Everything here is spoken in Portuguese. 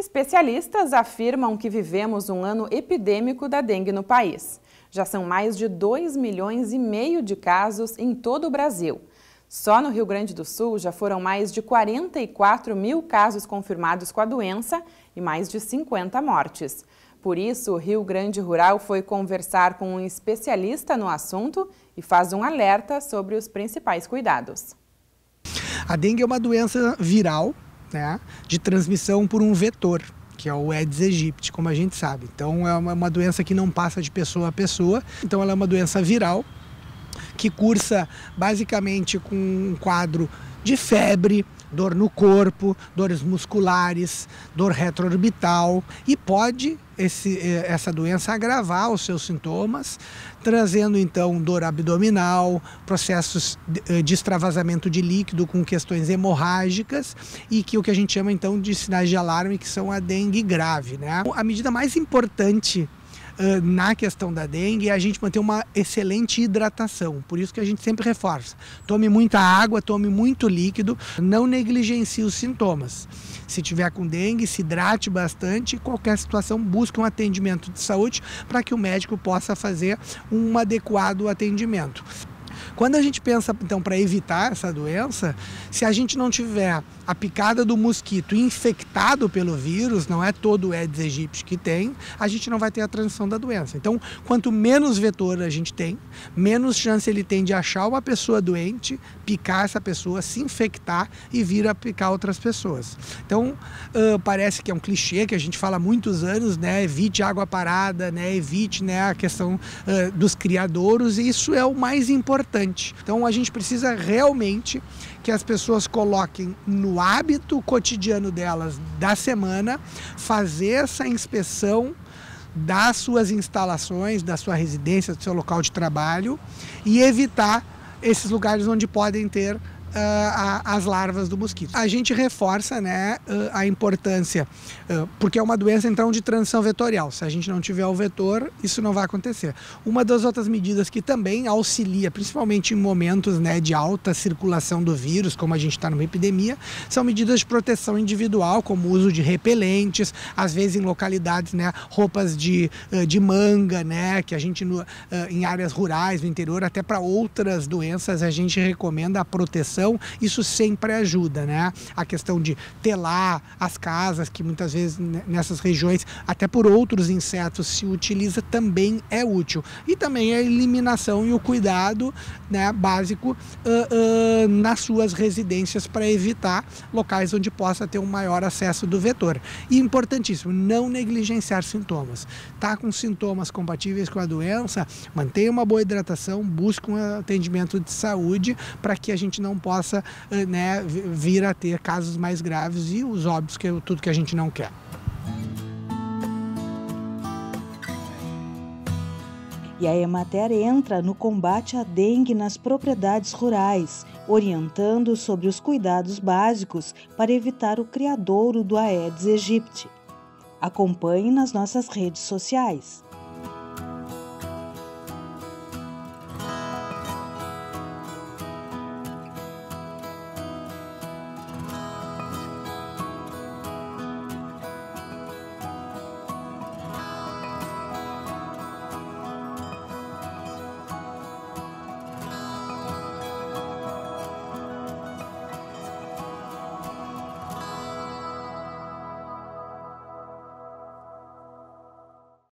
Especialistas afirmam que vivemos um ano epidêmico da dengue no país. Já são mais de 2 milhões e meio de casos em todo o Brasil. Só no Rio Grande do Sul já foram mais de 44 mil casos confirmados com a doença e mais de 50 mortes. Por isso, o Rio Grande Rural foi conversar com um especialista no assunto e faz um alerta sobre os principais cuidados. A dengue é uma doença viral né, de transmissão por um vetor, que é o Aedes aegypti, como a gente sabe. Então é uma, uma doença que não passa de pessoa a pessoa, então ela é uma doença viral que cursa basicamente com um quadro de febre, dor no corpo, dores musculares, dor retroorbital e pode esse, eh, essa doença agravar os seus sintomas, trazendo então dor abdominal, processos eh, de extravasamento de líquido com questões hemorrágicas e que o que a gente chama então de sinais de alarme que são a dengue grave, né? A medida mais importante na questão da dengue é a gente manter uma excelente hidratação. Por isso que a gente sempre reforça. Tome muita água, tome muito líquido, não negligencie os sintomas. Se tiver com dengue, se hidrate bastante. Qualquer situação, busque um atendimento de saúde para que o médico possa fazer um adequado atendimento. Quando a gente pensa, então, para evitar essa doença, se a gente não tiver a picada do mosquito infectado pelo vírus, não é todo o Aedes aegypti que tem, a gente não vai ter a transmissão da doença. Então, quanto menos vetor a gente tem, menos chance ele tem de achar uma pessoa doente, picar essa pessoa, se infectar e vir a picar outras pessoas. Então, uh, parece que é um clichê que a gente fala há muitos anos, né? Evite água parada, né? Evite né, a questão uh, dos criadouros, e isso é o mais importante. Então, a gente precisa realmente que as pessoas coloquem no hábito cotidiano delas da semana fazer essa inspeção das suas instalações, da sua residência, do seu local de trabalho e evitar esses lugares onde podem ter uh, as larvas do mosquito. A gente reforça né, uh, a importância, uh, porque é uma doença então de transição vetorial. Se a gente não tiver o vetor, isso não vai acontecer. Uma das outras medidas que também auxilia, principalmente em momentos né, de alta circulação do vírus, como a gente está numa epidemia, são medidas de proteção individual, como o uso de repelentes, às vezes em localidades, né, roupas de, de manga, né, que a gente no, em áreas rurais, no interior, até para outras doenças, a gente recomenda a proteção isso sempre ajuda, né? A questão de telar as casas, que muitas vezes nessas regiões, até por outros insetos se utiliza, também é útil. E também a eliminação e o cuidado né, básico uh, uh, nas suas residências para evitar locais onde possa ter um maior acesso do vetor. E importantíssimo, não negligenciar sintomas. Tá com sintomas compatíveis com a doença, mantenha uma boa hidratação, busque um atendimento de saúde para que a gente não possa possa eh, né, vir a ter casos mais graves e os óbitos, que é tudo que a gente não quer. E a Emater entra no combate à dengue nas propriedades rurais, orientando sobre os cuidados básicos para evitar o criadouro do Aedes aegypti. Acompanhe nas nossas redes sociais.